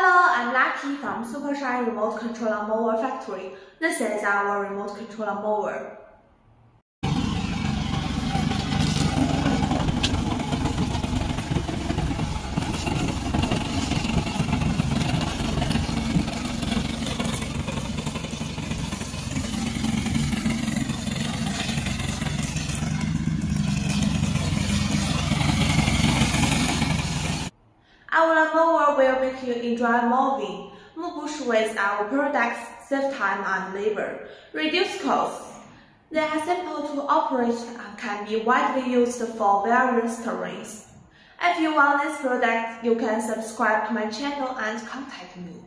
Hello, I'm Lucky from Supershine Remote Controller Mower Factory. This is our remote controller mower. Our mower will make you enjoy mowing. Mobush with our products save time and labor, reduce costs. They are simple to operate and can be widely used for various terrains. If you want this product, you can subscribe to my channel and contact me.